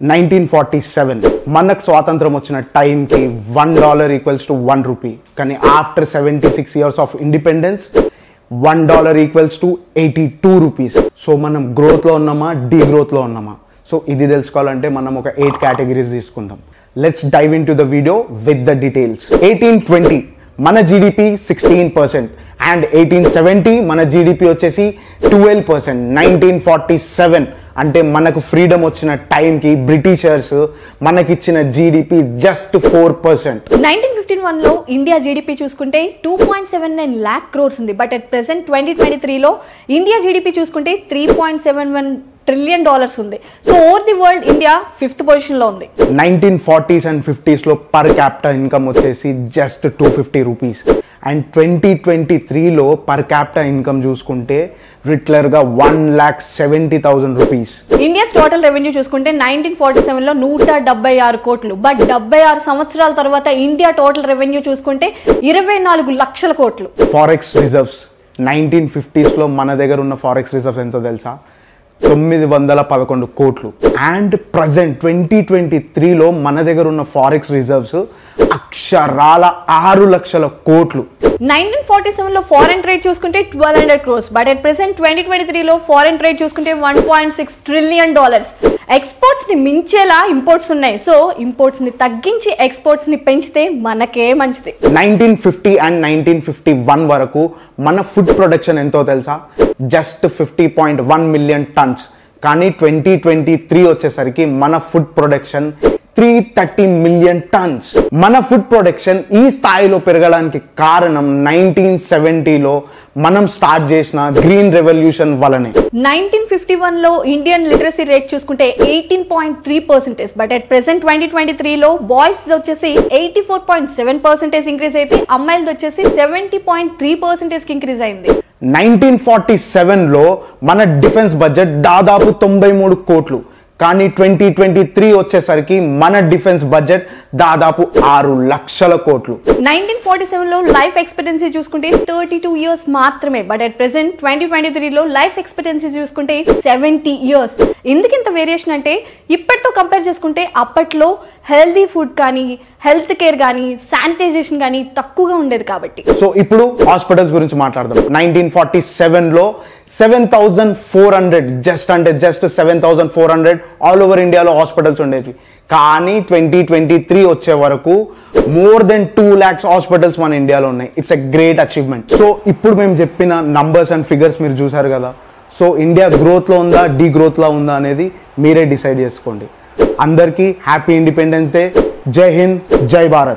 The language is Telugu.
Nineteen forty seven. మనకు స్వాతంత్రం వచ్చిన టైంకి one dollar equals to one rupee. కానీ after seventy six years of independence one dollar equals to eighty two rupees. So మనం గ్రోత్లో ఉన్నామా? డీ గ్రోత్లో ఉన్నామా? సో ఇది తెలుసుకోవాలంటే మనం ఒక ఎయిట్ కేటగిరీస్ తీసుకుందాం. Let's dive into the video with the details eighteen twenty మన GDP sixteen percent and eighteen seventy మన జీడిపి వచ్చేసి twelve percent nineteen forty seven అంటే మనకు ఫ్రీడమ్ వచ్చిన టైంకి బ్రిటిషర్స్ మనకిచ్చిన GDP just four percent nineteen fifty వన్లో ఇండియా జీడిపి చూసుకుంటే two point seven nine lakh crores ఉంది. But at present twenty twenty త్రీలో ఇండియా జీడిపి చూసుకుంటే three point seven one trillion dollars ఉంది. So over the world India fifth పొజిషన్లో ఉంది. నైన్టీన్ ఫార్టీస్ అండ్ ఫిఫ్టీస్లో పర్ క్యాపిటల్ ఇన్కమ్ వచ్చేసి just two fifty rupees and twenty twenty త్రీలో పర్ క్యాపిటల్ ఇన్కమ్ చూసుకుంటే రిట్లర్గా one lakh seventy thousand rupees. India's total revenue చూసుకుంటే నైన్టీన్ ఫార్టీ సెవెన్లో నూట డెబ్బై ఆరు కోట్లు. బట్ డెబ్బై ఆరు సంవత్సరాల తర్వాత ఇండియా టోటల్ రెవెన్యూ చూసుకుంటే ఇరవై నాలుగు లక్షల కోట్లు. ఫారెక్స్ రిజర్వ్స్ నైన్టీన్ ఫిఫ్టీస్లో మన దగ్గర ఉన్న ఫారెక్స్ రిజర్వ్స్ ఎంతో తెలుసా? తొమ్మిది వందల పదకొండు కోట్లు. అండ్ ప్రజెంట్ ట్వంటీ ట్వంటీ త్రీలో మన దగ్గర ఉన్న ఫారెక్స్ రిజర్వ్స్ అక్షరాల ఆరు లక్షల కోట్లు. నైన్టీన్ ఫార్టీ సెవెన్లో ఫారెన్ ట్రేడ్ చూసుకుంటే twelve hundred crores but at present twenty twenty త్రీలో ఫారెన్ ట్రేడ్ చూసుకుంటే one point six trillion dollars ఎక్స్పోర్ట్స్ని మించేలా ఇంపోర్ట్స్ ఉన్నాయి. సో ఇంపోర్ట్స్ని తగ్గించి ఎక్స్పోర్ట్స్ని పెంచితే మనకే మంచిది. Nineteen fifty and nineteen fifty one వరకు మన ఫుడ్ ప్రొడక్షన్ ఎంతో తెలుసా? Just fifty point one million tons కానీ ట్వంటీ ట్వంటీ త్రీ వచ్చేసరికి మన food production three thirty million tons మన ఫుడ్ ప్రొడక్షన్ ఈ స్థాయిలో పెరగడానికి కారణం నైన్టీన్ సెవెంటీలో మనం స్టార్ట్ చేసిన గ్రీన్ రెవల్యూషన్ వలనే. నైన్టీన్ ఫిఫ్టీ వన్లో ఇండియన్ లిటరసీ రేట్ చూసుకుంటే eighteen point three percentage but at present twenty twenty త్రీలో బాయ్స్ వచ్చేసి eighty four point seven percentage increase అయితే అమ్మాయిలది వచ్చేసి seventy point three percentage increase అయింది. నైన్టీన్ ఫార్టీ సెవెన్లో మన డిఫెన్స్ బడ్జెట్ దాదాపు తొంభై మూడు కోట్లు. కానీ ట్వంటీ ట్వంటీ త్రీ వచ్చేసరికి మన డిఫెన్స్ బడ్జెట్ దాదాపు ఆరు లక్షల కోట్లు. నైన్టీన్ ఫార్టీ సెవెన్లో లైఫ్ ఎక్స్పెక్టెన్సీ చూసుకుంటే థర్టీ టూ ఇయర్స్ మాత్రమే. But at present twenty twenty త్రీలో లైఫ్ ఎక్స్పెక్టెన్సీ చూసుకుంటే సెవెంటీ ఇయర్స్. ఎందుకు ఇంత వేరియేషన్ అంటే ఇప్పటితో కంపేర్ చేసుకుంటే అప్పట్లో హెల్దీ ఫుడ్ కానీ హెల్త్ కేర్ కానీ శానిటైజేషన్ కానీ తక్కువగా ఉండేది కాబట్టి. సో ఇప్పుడు హాస్పిటల్స్ గురించి మాట్లాడదాం. నైన్టీన్ ఫార్టీ సెవెన్లో seven thousand four hundred just అంటే just seven thousand four hundred all over ఇండియాలో హాస్పిటల్స్ ఉండేవి. కానీ ట్వంటీ ట్వంటీ త్రీ వచ్చే వరకు more than two lakhs hospitals మన ఇండియాలో ఉన్నాయి. It's a great achievement so ఇప్పుడు మేము చెప్పిన నంబర్స్ అండ్ ఫిగర్స్ మీరు చూసారు కదా. సో ఇండియా గ్రోత్లో ఉందా డీ గ్రోత్లో ఉందా అనేది మీరే డిసైడ్ చేసుకోండి. అందరికీ హ్యాపీ ఇండిపెండెన్స్ డే జై హింద్ జై భారత్